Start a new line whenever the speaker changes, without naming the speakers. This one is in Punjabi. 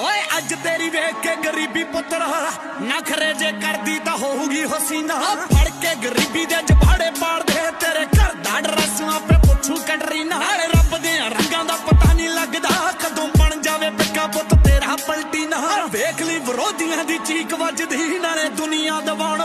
ਓਏ ਅੱਜ ਤੇਰੀ ਵੇਖ ਕੇ ਗਰੀਬੀ ਪੁੱਤਰ ਨਖਰੇ ਜੇ ਕਰਦੀ ਤਾਂ ਹੋਊਗੀ ਹਸੀਨਾ ਫੜ ਕੇ ਗਰੀਬੀ ਦੇ ਜਬਾੜੇ ਪਾੜਦੇ ਤੇਰੇ ਘਰ ਦਾ ਡਰੈਸ ਆਪੇ ਪੁੱਛੂ ਕਟਰੀਨਾ ਨਾਲੇ। ਰੱਬ ਦੇ ਰੰਗਾਂ ਦਾ ਪਤਾ ਨਹੀਂ ਲੱਗਦਾ ਕਦੋਂ ਬਣ ਜਾਵੇ ਪਿੱਕਾ ਪੁੱਤ ਤੇਰਾ ਪਲਟੀ ਨਾ ਵੇਖ ਲਈ ਵਿਰੋਧੀਆਂ ਦੀ ਚੀਕ ਵੱਜਦੀ ਨਾਲੇ ਦੁਨੀਆ ਦਵਾਉਣ